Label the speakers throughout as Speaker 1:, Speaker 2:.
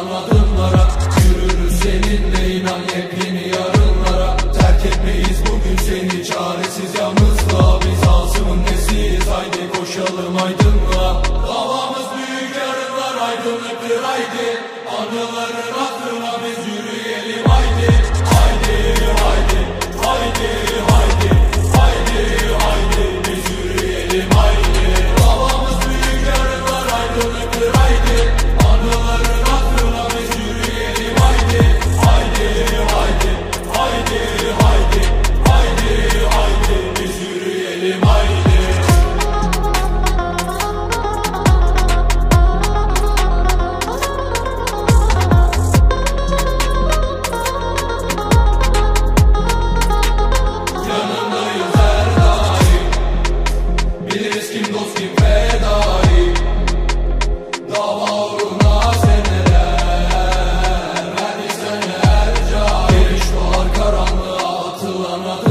Speaker 1: atılan adımlara Yürürüz seninle inan yepyeni yarınlara. Terk etmeyiz bugün seni çaresiz yalnızlığa. Biz Asım'ın nesiyiz haydi koşalım aydınlığa. Davamız büyük yarınlar aydınlıktır haydi. Anıların hatırına biz yürüyelim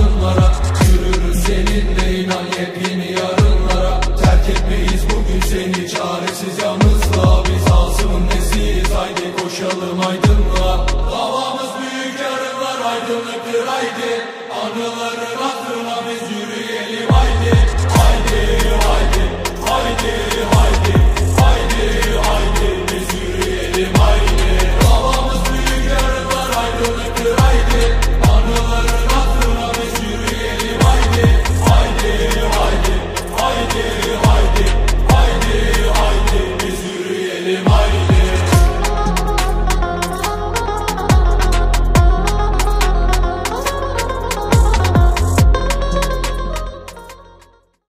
Speaker 1: adımlara Yürürüz seninle inan yepyeni yarınlara. Terk etmeyiz bugün seni çaresiz yalnızlığa. Biz Asım'ın nesiyiz haydi koşalım aydınlığa. Davamız büyük yarınlar aydınlıktır haydi. Anıların hatırına biz yürüyelim Haydi